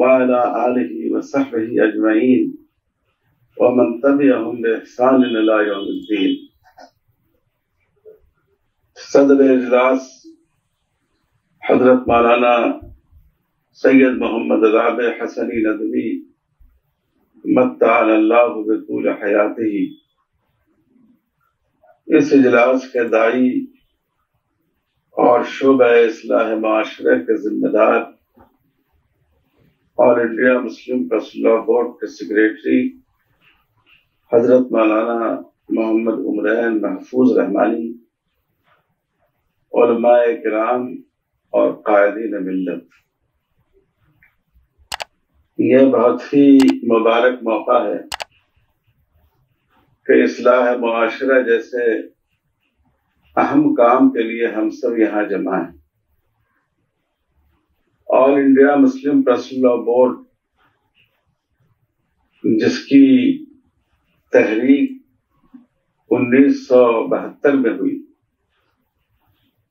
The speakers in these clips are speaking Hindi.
वाला आलही वसहबी अजमैन वमन तबिअहुम बिइहसान इला यौमिद्दीन सदर इजलास हज़रत मौलाना सैयद मोहम्मद राब हसनी नदवी मत्ताल हयात ही इस इजलास के दाई और शुब इसलाह माशरे के जिम्मेदार और इंडिया मुस्लिम कस्ला बोर्ड के सेक्रेटरी हज़रत मौलाना मोहम्मद उमरैन महफूज रहमानी कराम और कायदीन मिल्लत। यह बहुत ही मुबारक मौका है कि इसलाह माशरा जैसे अहम काम के लिए हम सब यहाँ जमा हैं। All India Muslim personal law board जिसकी तहरीक उन्नीस सौ बहत्तर में हुई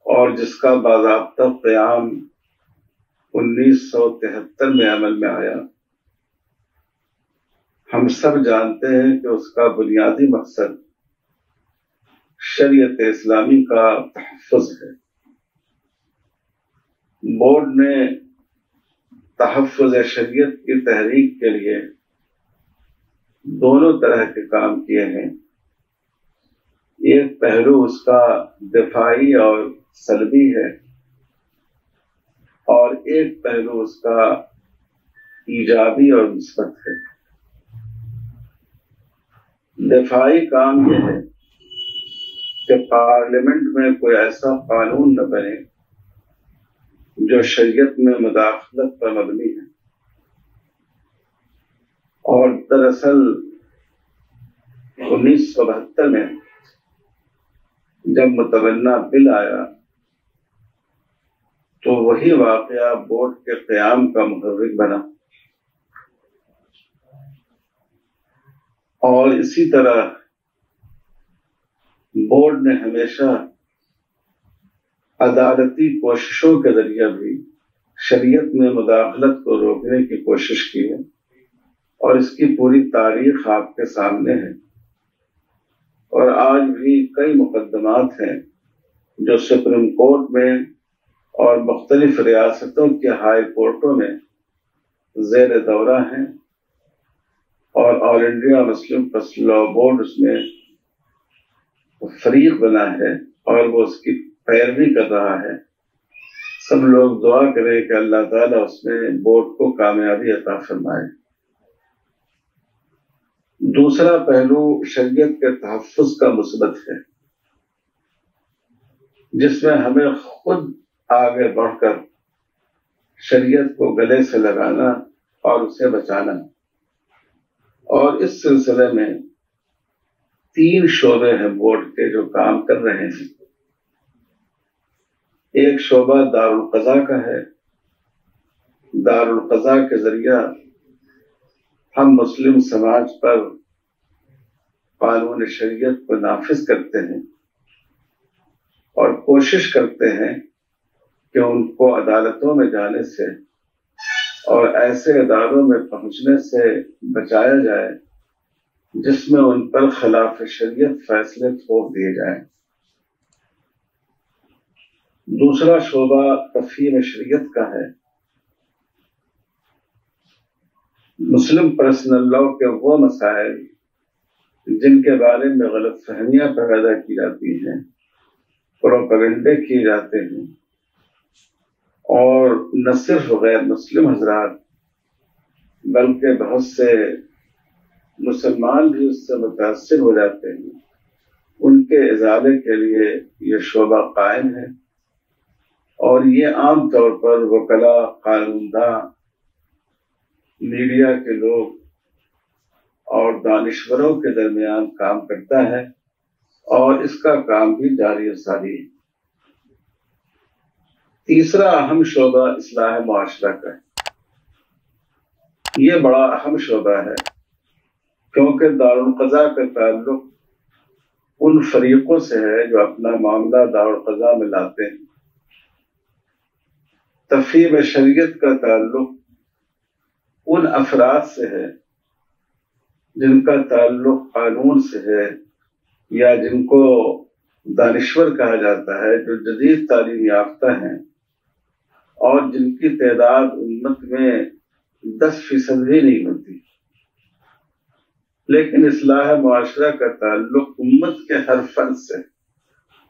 और जिसका बाबा क्याम उन्नीस सौ तिहत्तर में अमल में आया। हम सब जानते हैं कि उसका बुनियादी मकसद शरीयत इस्लामी का तहफ़ है। बोर्ड ने तहफ़ शरीयत की तहरीक के लिए दोनों तरह के काम किए हैं। एक पहलू उसका दिफाई और सलबी है और एक पहलू उसका ईजाबी और मुस्बत है। दिफाई काम यह है कि पार्लियामेंट में कोई ऐसा कानून न बने जो शरीयत में मुदाखलत पर मबनी है। और दरअसल उन्नीस सौ बहत्तर में जब मुतवन्ना बिल आया तो वही वाकया बोर्ड के क्याम का मुहर्रिक बना। और इसी तरह बोर्ड ने हमेशा अदालती कोशिशों के ज़रिए भी शरीयत में मुदाखलत को रोकने की कोशिश की है और इसकी पूरी तारीख आपके सामने है। और आज भी कई मुकदमात हैं जो सुप्रीम कोर्ट में और मुख्तलिफ़ रियासतों के हाई कोर्टों में जेर दौरा हैं और all India Muslim law board उसमें फरीक बना है और वो उसकी पैरवी कर रहा है। सब लोग दुआ करें कि अल्लाह ताला उसमें बोर्ड को कामयाबी अता फरमाए। दूसरा पहलू शरीयत के तहफ़ का मुस्बत है, जिसमें हमें खुद आगे बढ़कर शरीयत को गले से लगाना और उसे बचाना। और इस सिलसिले में तीन शोबे हैं बोर्ड के जो काम कर रहे हैं। एक शोबा दारुल कजा का है। दारुल कजा के ज़रिया हम मुस्लिम समाज पर कानून शरीयत को नाफिज करते हैं और कोशिश करते हैं कि उनको अदालतों में जाने से और ऐसे अदारों में पहुँचने से बचाया जाए जिसमें उन पर खिलाफ शरीयत फैसले थोप दिए जाए। दूसरा शोबा तफीम शरीयत का है। मुस्लिम पर्सनल लॉ के वो मसाइल जिनके बारे में गलत फहमियाँ पैदा की जाती हैं प्रोपगंडे किए जाते हैं, और न सिर्फ़ गैर मुस्लिम हजरात, बल्कि बहुत से मुसलमान भी उससे मुतासर हो जाते हैं। उनके इजाले के लिए ये शोबा कायम है। और ये आम तौर पर वकला कानूनदा मीडिया के लोग और दानश्वरों के दरमियान काम करता है और इसका काम भी जारी सारी है। तीसरा अहम शोबा इसलाह मुआशरा का है। ये बड़ा अहम शोबा है, क्योंकि दारुल कजा का ताल्लुक उन फरीकों से है जो अपना मामला दारुल कजा में लाते हैं। तफीम शरीयत का ताल्लुक उन अफराद से है, जिनका ताल्लुक कानून से है या जिनको दानिश्वर कहा जाता है, जो जदीद तालीम याफ्ता हैं और जिनकी तादाद उम्मत में दस फ़ीसद भी नहीं होती। लेकिन इसलाह मुआशरा का ताल्लुक उम्मत के हर फर्द से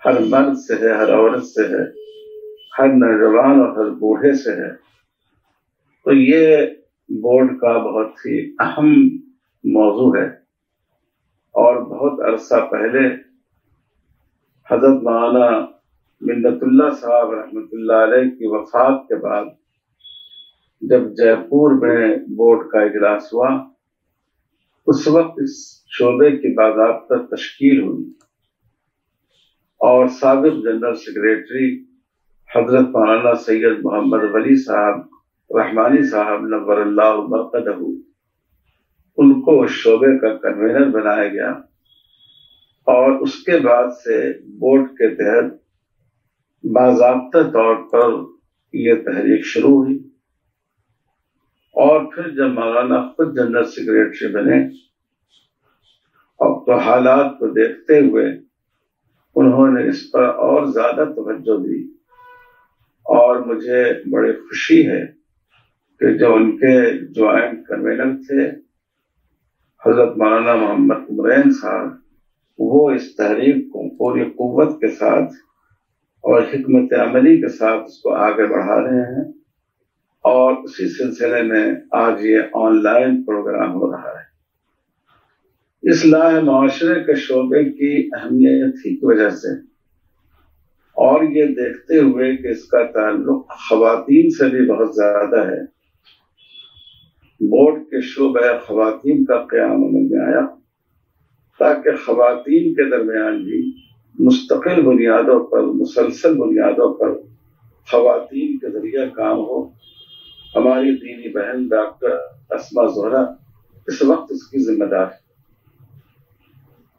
हर मर्द से है, हर औरत से है। हर नौजवान और हर बूढ़े से है। तो ये बोर्ड का बहुत ही अहम मौजू है। और बहुत अरसा पहले हज़रत मौलाना मिन्नतुल्ला साहब रहमतुल्लाह की वफात के बाद जब जयपुर में बोर्ड का इजलास हुआ, उस वक्त इस शोबे की बाबा तश्कील हुई और सबक जनरल सेक्रेटरी हज़रत मौलाना सैयद मोहम्मद वली साहब, रहमानी साहब नवर मरकदहू उनको शोबे का कन्वीनर बनाया गया और उसके बाद से बोर्ड के तहत बाबा तौर पर यह तहरीक शुरू हुई और फिर जब मौलाना खुद जनरल सेक्रेटरी बने और तो हालात को देखते हुए उन्होंने इस पर और ज़्यादा तवज्जो दी और मुझे बड़ी खुशी है कि जो उनके ज्वाइंट कन्वीनर थे, हज़रत मौलाना मोहम्मद उमरैन साहब, वो इस तहरीक को, पूरी कुत के साथ और हमत अमली के साथ उसको आगे बढ़ा रहे हैं और उसी सिलसिले में आज ये ऑनलाइन प्रोग्राम हो रहा है। इसलाह माशरे के शोबे की अहमियत ही की वजह से और ये देखते हुए कि इसका ताल्लुक खातन से भी बहुत ज़्यादा है। बोर्ड के शोबे खातन का क्याम में आया, ताकि खातन के दरमियान भी मुस्तकिल बुनियादों पर, मुसलसल बुनियादों पर खातन के ज़रिए काम हो। हमारी दीनी बहन डॉक्टर असमा जोहरा इस वक्त इसकी जिम्मेदार है।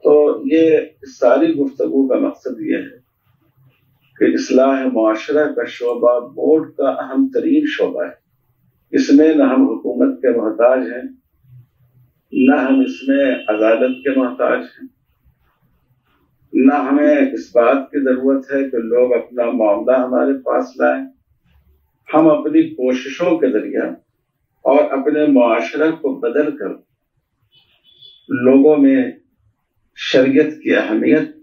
तो ये इस सारी गुफ्तगु का मकसद ये है कि इसलाह मुआशरा का शोबा बोर्ड का अहम तरीन शोबा है। इसमें न हम हुकूमत के मोहताज हैं, न हम इसमें अदालत के मोहताज हैं। न हमें इस बात की ज़रूरत है कि लोग अपना मामला हमारे पास लाए। हम अपनी कोशिशों के ज़रिए और अपने मुआशरा को बदल कर लोगों में शरीयत की अहमियत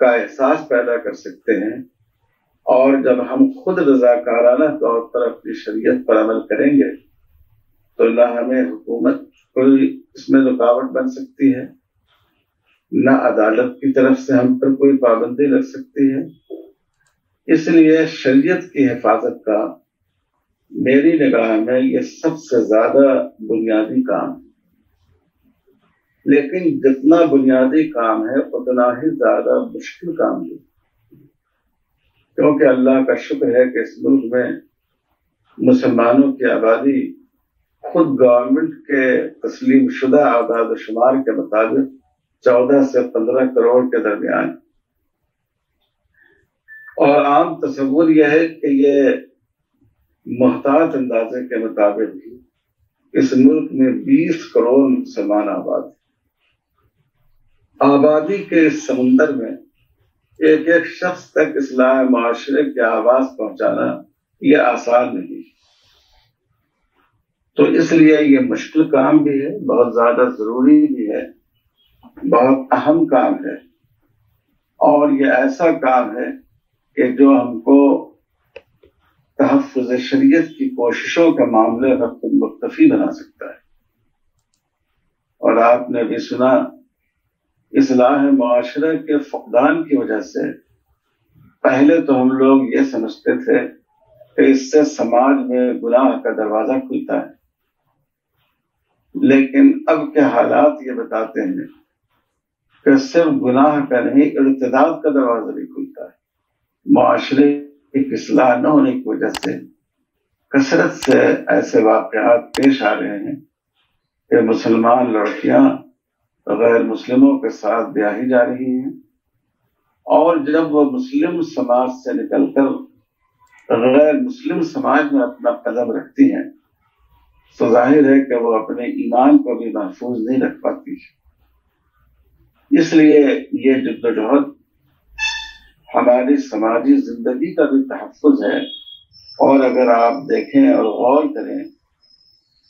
का एहसास पैदा कर सकते हैं और जब हम खुद रजाकाराना तौर पर अपनी शरीयत पर अमल करेंगे तो न हमें हुकूमत, कोई इसमें रुकावट बन सकती है, न अदालत की तरफ़ से हम पर कोई पाबंदी लग सकती है। इसलिए शरीयत की हिफाजत का मेरी निगाह में ये सबसे ज़्यादा बुनियादी काम है। लेकिन जितना बुनियादी काम है, उतना ही ज़्यादा मुश्किल काम है क्योंकि अल्लाह का शुक्र है कि इस मुल्क में मुसलमानों की आबादी खुद गवर्नमेंट के तस्लीम शुदा आदाद शुमार के मुताबिक चौदह से पंद्रह करोड़ के दरमियान। और आम तस्वूर यह है कि ये मोहताज अंदाजे के मुताबिक भी इस मुल्क में 20 करोड़ मुसलमान आबाद आबादी के समुंदर में एक एक शख्स तक इस्लाम माशरे की आवाज़ पहुंचाना यह आसान नहीं तो इसलिए ये मुश्किल काम भी है, बहुत ज़्यादा ज़रूरी भी है, बहुत अहम काम है। और ये ऐसा काम है कि जो हमको तहफ़ शरीयत की कोशिशों के मामले वक्त मुख्तफी बना सकता है। और आपने भी सुना इसलाह माशरे के फकदान की वजह से पहले तो हम लोग ये समझते थे कि इससे समाज में गुनाह का दरवाज़ा खुलता है। लेकिन अब के हालात ये बताते हैं कि सिर्फ़ गुनाह का नहीं, इर्तदाद का दरवाज़ा भी खुलता है। माशरे की असलाह न होने की वजह से कसरत से ऐसे वाकयात पेश आ रहे हैं कि मुसलमान लड़कियाँ गैर मुस्लिमों के साथ ब्याही जा रही हैं। और जब वो मुस्लिम समाज से निकलकर गैर मुस्लिम समाज में अपना कदम रखती हैं तो ज़ाहिर है कि वो अपने ईमान को भी महफूज नहीं रख पाती। इसलिए ये जद्दोजहद हमारी समाजी ज़िंदगी का भी तहफ़ है। और अगर आप देखें और गौर करें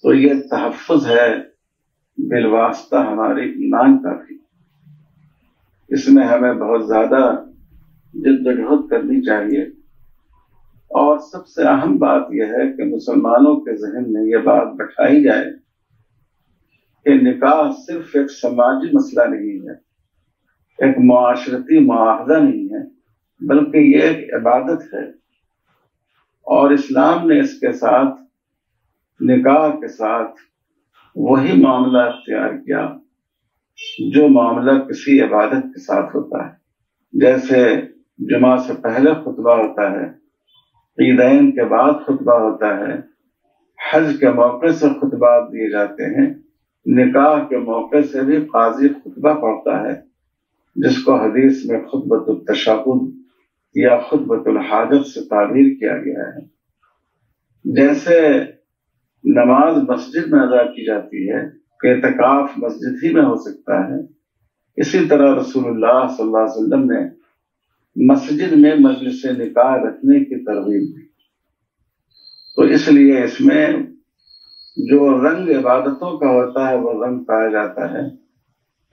तो ये तहफ़ है बिलवास्ता हमारे ईमान का भी। इसमें हमें बहुत ज़्यादा जद्दोजहद करनी चाहिए। और सबसे अहम बात यह है कि मुसलमानों के जहन में यह बात बैठाई जाए कि निकाह सिर्फ़ एक समाजी मसला नहीं है, एक मुआशरती मुआवजा नहीं है, बल्कि ये एक इबादत है। और इस्लाम ने इसके साथ, निकाह के साथ वही मामला अख्तियार किया, जो मामला किसी इबादत के साथ होता है। जैसे जुमा से पहले खुतबा होता है ईदैन के बाद खुतबा होता है, हज के मौके से खुतबा दिए जाते हैं, निकाह के मौके से भी काजी खुतबा पढ़ता है, जिसको हदीस में खुतबत तशाकुद या खुतबतुल हाजत से ताबीर किया गया है। जैसे नमाज़ मस्जिद में अदा की जाती है एतकाफ मस्जिद ही में हो सकता है। इसी तरह रसूलुल्लाह सल्लल्लाहु अलैहि वसल्लम ने मस्जिद में मजलिस निकाह रखने की तरगीब दी तो इसलिए इसमें जो रंग इबादतों का होता है, वो रंग पाया जाता है।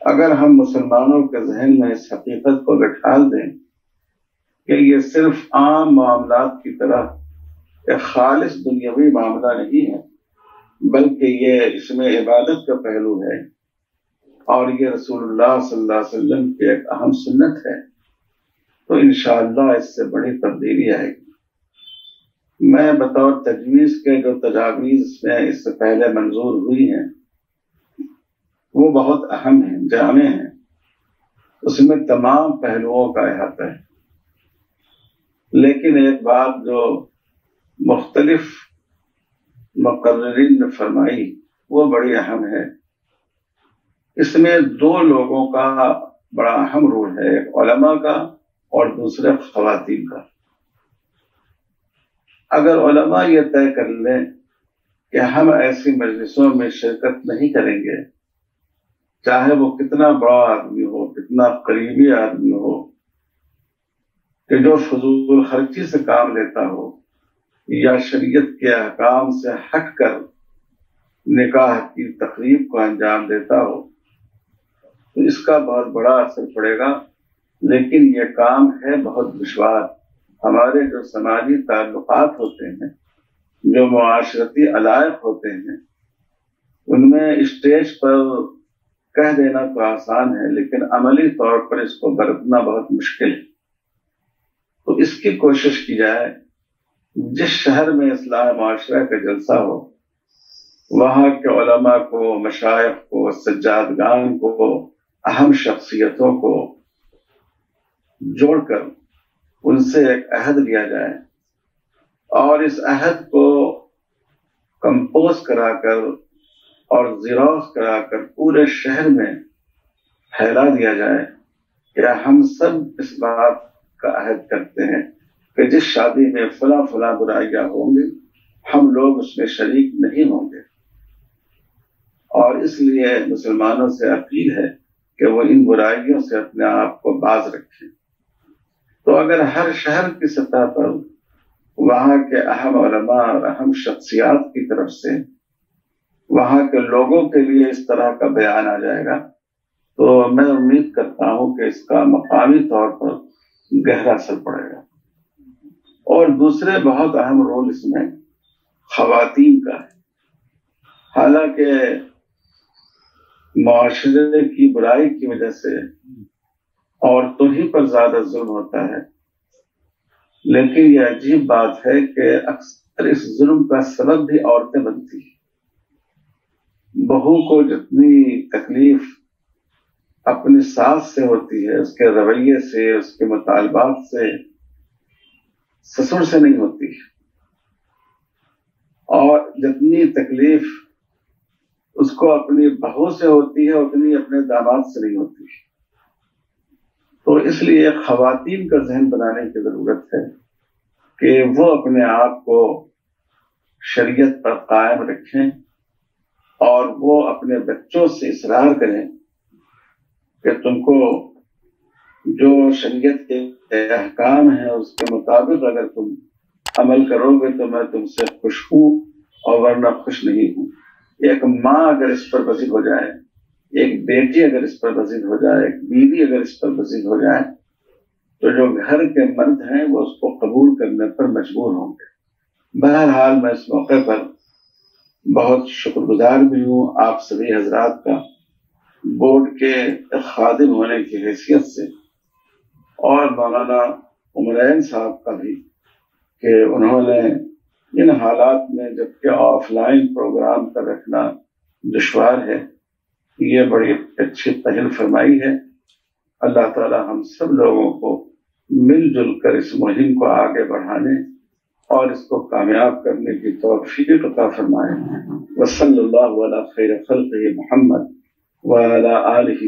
अगर हम मुसलमानों के जहन में इस हकीकत को बैठाल दें कि ये सिर्फ़ आम मामला की तरह एक खालिश दुनियावी मामला नहीं है बल्कि ये इसमें इबादत का पहलू है और ये रसूलुल्लाह सल्लल्लाहु अलैहि वसल्लम की एक अहम सुन्नत है। तो इनशाला इससे बड़ी तब्दीली आएगी। मैं बतौर तजवीज के जो तजावीज में इससे पहले मंजूर हुई हैं, वो बहुत अहम है, जामे हैं। उसमें तमाम पहलुओं का अहाता है। लेकिन एक बात जो मुख्तलिफ़ मुकर्रीन ने फरमाई, वो बड़ी अहम है। इसमें दो लोगों का बड़ा अहम रोल है, एक का और दूसरा खातन का। अगर उलमा ये तय कर लें कि हम ऐसी मजलिसों में शिरकत नहीं करेंगे, चाहे वो कितना बड़ा आदमी हो, कितना करीबी आदमी हो, कि जो फजूल खर्ची से काम लेता हो या शरीयत के अहकाम से हट कर निकाह की तकरीब को अंजाम देता हो तो इसका बहुत बड़ा असर पड़ेगा। लेकिन ये काम है बहुत दुशवार हमारे जो समाजी ताल्लुकात होते हैं, जो मुआशरती अलायक होते हैं, उनमें स्टेज पर कह देना तो आसान है, लेकिन अमली तौर पर इसको बरतना बहुत मुश्किल है। तो इसकी कोशिश की जाए जिस शहर में इस्लाम माशरा का जलसा हो, वहाँ के उलमा को मशाइ को, सज्जादगान को, अहम शख्सियतों को जोड़कर उनसे एक अहद लिया जाए और इस अहद को कंपोज कराकर और जिरोस कराकर पूरे शहर में फैला दिया जाए। या हम सब इस बात का अहद करते हैं? कि जिस शादी में फला फला बुराइयाँ होंगे, हम लोग उसमें शरीक नहीं होंगे। और इसलिए मुसलमानों से अपील है कि वो इन बुराइयों से अपने आप को बाज रखें। तो अगर हर शहर की सतह पर वहाँ के अहम उलमा और अहम शख्सियात की तरफ़ से वहाँ के लोगों के लिए इस तरह का बयान आ जाएगा तो मैं उम्मीद करता हूँ कि इसका मकामी तौर पर गहरा असर पड़ेगा। और दूसरे बहुत अहम रोल इसमें खातन का है। हालाँकि माशरे की बुराई की वजह से औरतों ही पर ज़्यादा जुल्म होता है, लेकिन यह अजीब बात है कि अक्सर इस जुल्म का सबब भी औरतें बनती हैं। बहू को जितनी तकलीफ़ अपने सास से होती है, उसके रवैये से, उसके मुतालबात से ससुर से नहीं होती। और जितनी तकलीफ़ उसको अपनी बहू से होती है, उतनी अपने दामाद से नहीं होती। तो इसलिए खातन का जहन बनाने की ज़रूरत है कि वो अपने आप को शरीयत पर कायम रखें और वो अपने बच्चों से इसरार करें कि तुमको जो शरीयत के अहकाम है, उसके मुताबिक अगर तुम अमल करोगे तो मैं तुमसे खुश हूँ और वरना खुश नहीं हूँ। एक माँ अगर इस पर बजिद हो जाए, एक बेटी अगर इस पर बजिद हो जाए, एक बीवी अगर इस पर बजिद हो जाए तो जो घर के मर्द हैं, वो उसको कबूल करने पर मजबूर होंगे। बहरहाल, मैं इस मौके पर बहुत शुक्रगुजार भी हूँ आप सभी हजरात का बोर्ड के खादिम होने की हैसियत से। और मौलाना उमरैन साहब का भी कि उन्होंने इन हालात में जबकि ऑफलाइन प्रोग्राम का रखना दुशवार है, ये बड़ी अच्छी पहल फरमाई है। अल्लाह ताला हम सब लोगों को मिलजुल कर इस मुहिम को आगे बढ़ाने और इसको कामयाब करने की तोफ़ी अता फरमाए। अला खैर खल्क़ि मोहम्मद व अला आलिहि